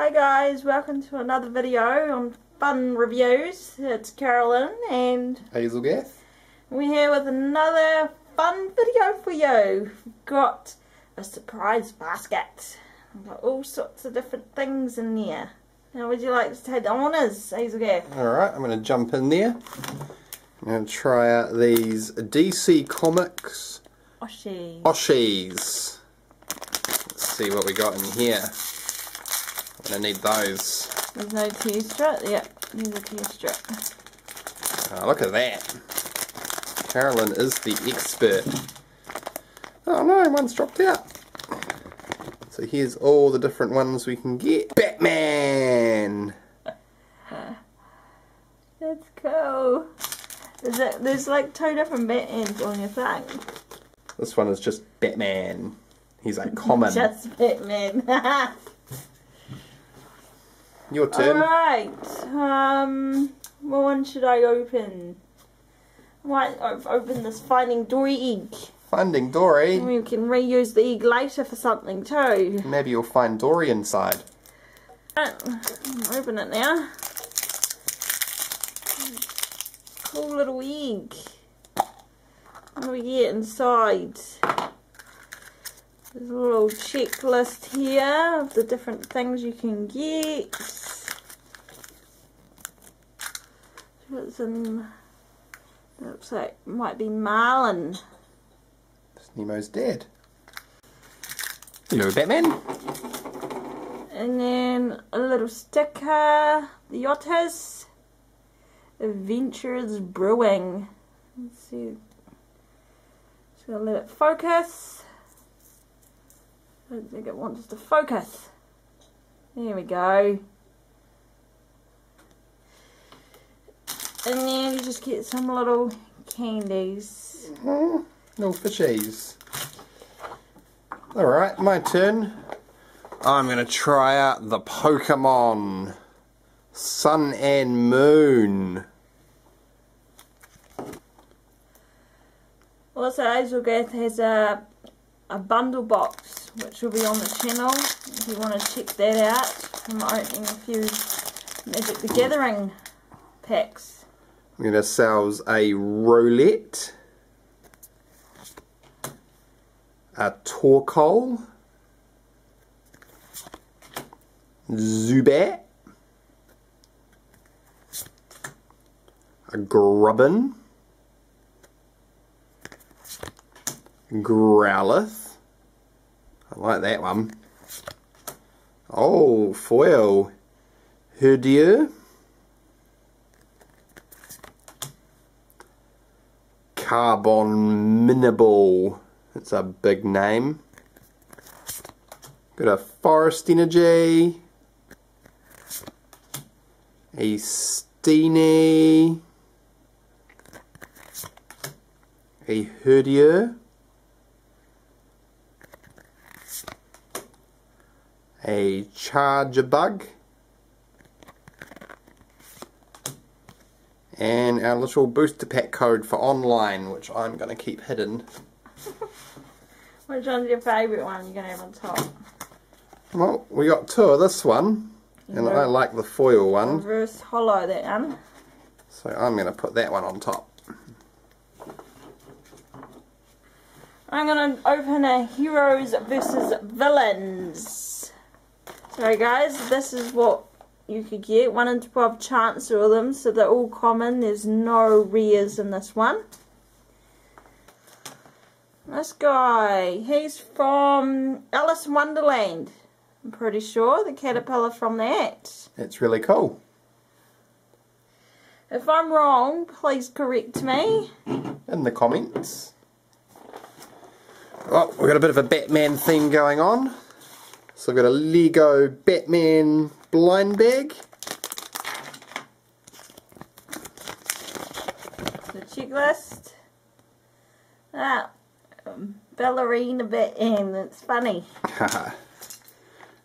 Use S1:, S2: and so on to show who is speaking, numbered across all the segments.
S1: Hi guys, welcome to another video on Fun Reviews. It's Carolyn and
S2: Hazelgath.
S1: we're here with another fun video for you. We've got a surprise basket. We've got all sorts of different things in there. Now would you like to take the honours, Hazelgath?
S2: Alright, I'm going to jump in there. I'm going to try out these DC Comics
S1: Ooshie.
S2: Ooshies. Let's see what we got in here. Going to need those.
S1: There's no tear strip? Yep, there's a tear strip.
S2: Oh, ah, look at that. Carolyn is the expert. Oh no, one's dropped out. So here's all the different ones we can get. Batman!
S1: That's cool. Is it, there's like two different Batmans on your thing.
S2: This one is just Batman. He's a common.
S1: Just Batman.
S2: Your turn.
S1: Alright. Um, what one should I open? I might o- open this Finding Dory egg.
S2: Finding Dory.
S1: We can reuse the egg later for something too.
S2: Maybe you'll find Dory inside.
S1: Right, Open it now. Cool little egg. What do we get inside? There's a little checklist here of the different things you can get. What's in? Looks like it might be marlin.
S2: Nemo's dead. Hello, Batman.
S1: And then a little sticker. The Otters. Adventures Brewing. Let's see. Just gonna let it focus. I don't think it wants us to focus. There we go. And then you just get some little candies.
S2: Mm-hmm. No fishies. Alright, my turn. I'm going to try out the Pokemon Sun and Moon.
S1: Also, Hazelgath has a, a bundle box which will be on the channel if you want to check that out I'm opening a few Magic the Gathering packs.
S2: I'm going to sell a Rowlet, a Torkoal, Zubat, a Grubbin, Growlithe, I like that one. Oh, foil, Herdier, Crabominable. That's a big name. Got a Forest Energy. A Steenee. A Herdier. A Charjabug. And our little booster pack code for online, which I'm going to keep hidden.
S1: Which one's your favourite one you're going to have on top?
S2: Well, we got two of this one, and I like the foil one,
S1: Reverse holo that one.
S2: so I'm going to put that one on top.
S1: I'm going to open a Heroes versus Villains. So guys, this is what you could get. 1 in 12 chance of them, so they're all common. There's no rares in this one. This guy, he's from Alice in Wonderland. I'm pretty sure, the caterpillar from that.
S2: It's really cool.
S1: If I'm wrong, please correct me.
S2: In the comments. Oh, we've got a bit of a Batman theme going on. So I've got a Lego Batman blind bag.
S1: The checklist. Ah, um, ballerina Batman, that's funny.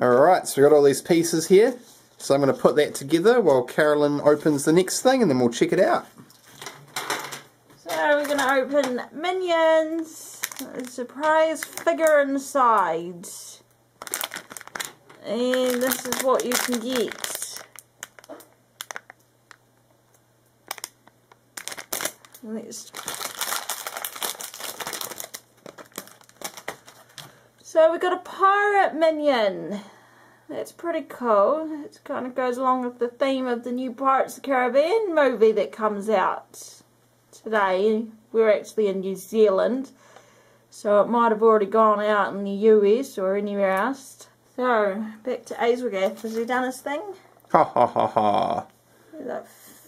S2: Alright, so we've got all these pieces here. So I'm going to put that together while Carolyn opens the next thing and then we'll check it out.
S1: So we're going to open Minions. Surprise figure inside. And this is what you can get. Let's So we got a pirate minion. That's pretty cool. It kind of goes along with the theme of the new Pirates of the Caribbean movie that comes out today. We're actually in New Zealand, so it might have already gone out in the US or anywhere else. So, back to Azelgath. Has he done his thing?
S2: Ha ha ha ha.
S1: He's a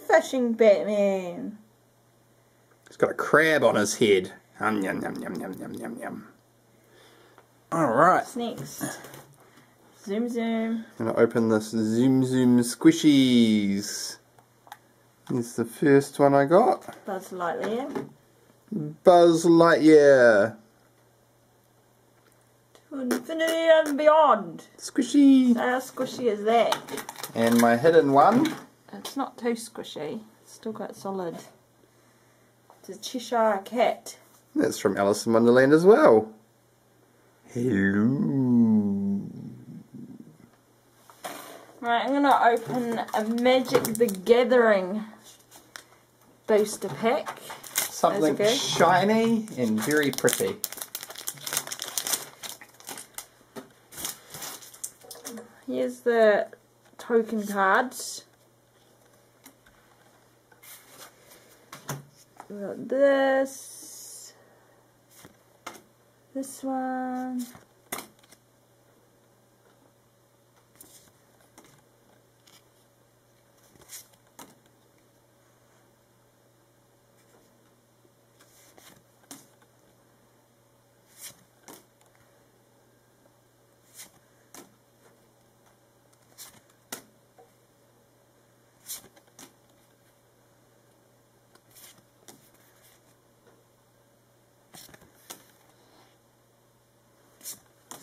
S1: fishing Batman.
S2: He's got a crab on his head. Yum yum yum yum yum yum yum yum. Alright.
S1: What's next? Zoom zoom.
S2: I'm going to open this Zoom Zoom Squishies. Here's the first one I got.
S1: Buzz Lightyear.
S2: Buzz Lightyear.
S1: To infinity and beyond.
S2: Squishy.
S1: How squishy is that?
S2: And my hidden one.
S1: It's not too squishy. It's still quite solid. It's a Cheshire cat.
S2: That's from Alice in Wonderland as well. Hello.
S1: Right, I'm gonna open a Magic the Gathering booster pack.
S2: Something shiny and very pretty.
S1: Here's the token cards. We've got this, this one,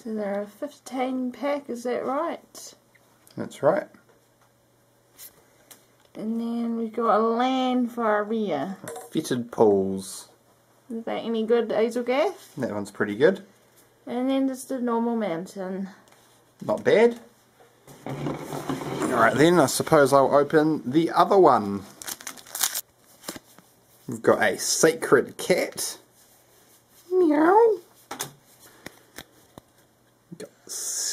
S1: So there are 15 pack, is that right?
S2: That's right.
S1: And then we've got a land for our rear.
S2: Fetid Pools.
S1: Is that any good, Azelgath?
S2: That one's pretty good.
S1: And then just a normal mountain.
S2: Not bad. Alright then, I suppose I'll open the other one. We've got a sacred cat. Meow. Got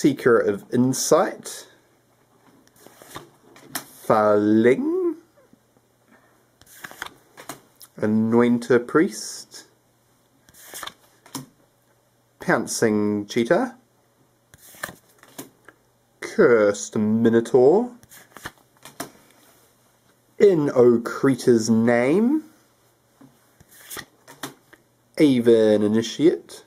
S2: Seeker of Insight. Faling. Anointer Priest. Pouncing Cheetah. Cursed Minotaur. In Oketra's name. Aven Initiate.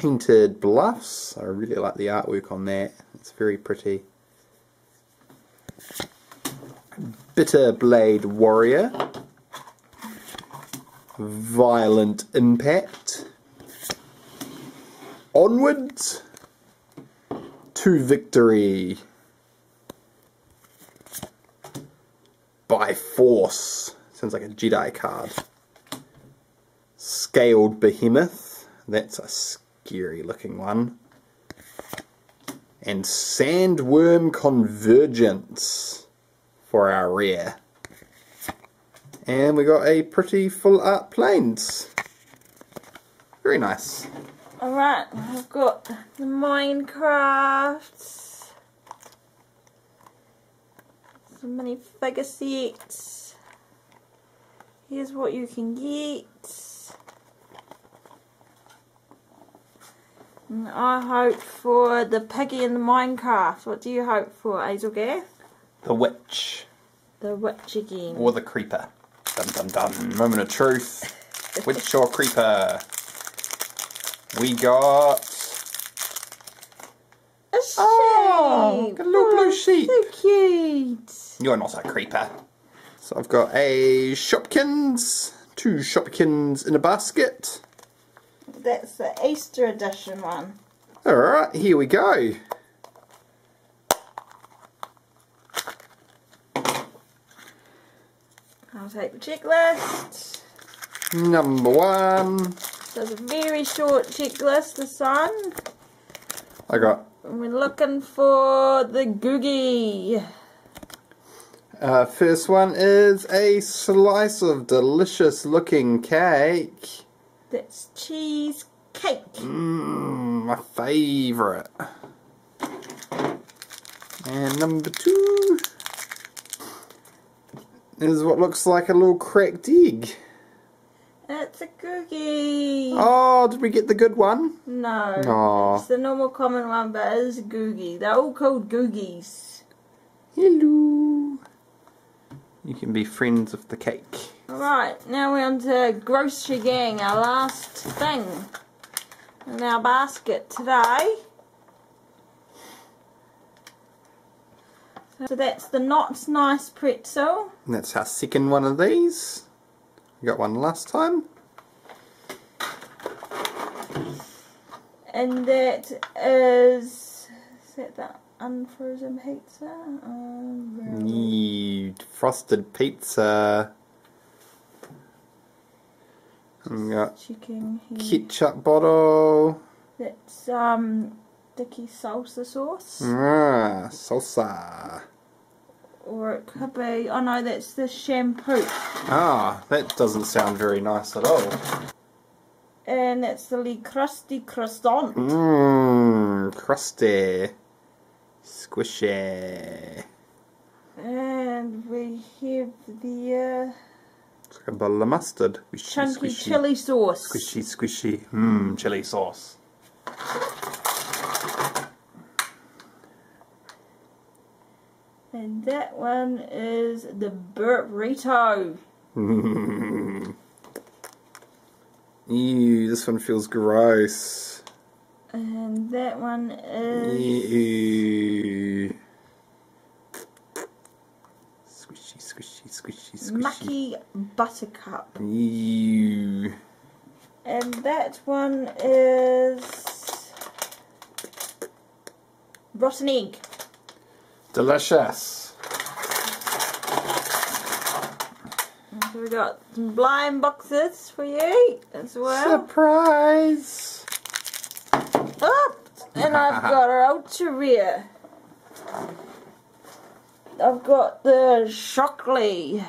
S2: Painted Bluffs. I really like the artwork on that. It's very pretty. Bitterblade Warrior. Violent Impact. Onwards to victory by force. Sounds like a Jedi card. Scaled Behemoth. That's a scary looking one. And Sandworm Convergence for our rear. And we got a pretty full art planes. Very nice.
S1: Alright, I've got the Minecrafts. So many figure sets. Here's what you can get. And Mm, I hope for the piggy in the Minecraft. What do you hope for, Azelgath?
S2: The Witch.
S1: The witch again.
S2: Or the Creeper. Dun dun dun. Moment of truth. Witch or Creeper. We got
S1: A oh, sheep!
S2: Oh, a little blue oh, sheep.
S1: So cute!
S2: You're not a creeper. So I've got a Shopkins, two Shopkins in a basket.
S1: That's the Easter edition one.
S2: Alright, here we go.
S1: I'll take the checklist.
S2: Number one.
S1: So it's a very short checklist, this one.
S2: I got
S1: And we're looking for the Googie.
S2: uh, first one is a slice of delicious looking cake.
S1: That's cheesecake.
S2: Mmm, my favourite. And number two is what looks like a little cracked egg.
S1: It's a Googie.
S2: Oh, did we get the good one?
S1: No.
S2: Aw.
S1: It's the normal common one, but it is a Googie. They're all called Googies.
S2: Hello. You can be friends with the cake.
S1: Alright, now we're on to Grossery Gang, our last thing in our basket today. So that's the Not Nice Pretzel.
S2: And that's our second one of these. We got one last time.
S1: And that is. Is that the unfrozen pizza? Um,
S2: frosted pizza. We got
S1: chicken here.
S2: ketchup bottle.
S1: That's um Dicky salsa sauce.
S2: Ah, salsa.
S1: Or it could be oh no, that's the shampoo.
S2: Ah, that doesn't sound very nice at all.
S1: And that's the Le Crusty Croissant.
S2: Mmm, crusty. Squishy.
S1: And we have the uh,
S2: It's like a bottle of mustard. Squishy,
S1: chunky
S2: squishy.
S1: chili sauce.
S2: Squishy, squishy. Mmm, chili sauce.
S1: And that one is the burrito.
S2: Ew, this one feels gross.
S1: And that one is
S2: Ew. Squishy, squishy, squishy,
S1: Buttercup.
S2: Ew.
S1: And that one is rotten egg.
S2: Delicious.
S1: So we got some blind boxes for you as well.
S2: Surprise.
S1: Oh, and I've got a ultra rare. I've got the Shockley.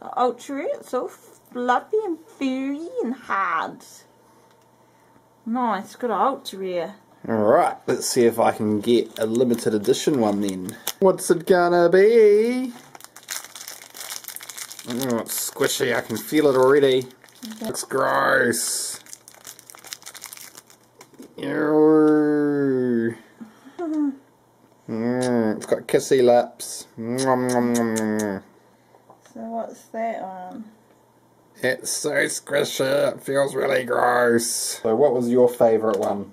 S1: The ultra, it's so fluffy and furry and hard. Nice, got an ultra rare.
S2: Alright, let's see if I can get a limited edition one then. What's it gonna be? Oh, it's squishy, I can feel it already. Looks gross. Ew. Got kissy lips.
S1: So what's that one?
S2: It's so squishy, it feels really gross. So what was your favourite one?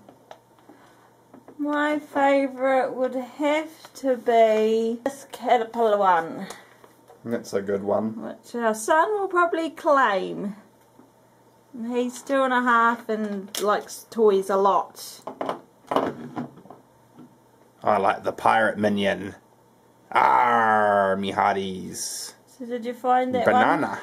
S1: My favourite would have to be this caterpillar one,
S2: That's a good one.
S1: which our son will probably claim. He's two and a half and likes toys a lot.
S2: I like the pirate minion. Ah, me hearties.
S1: So did you find that one?
S2: Banana.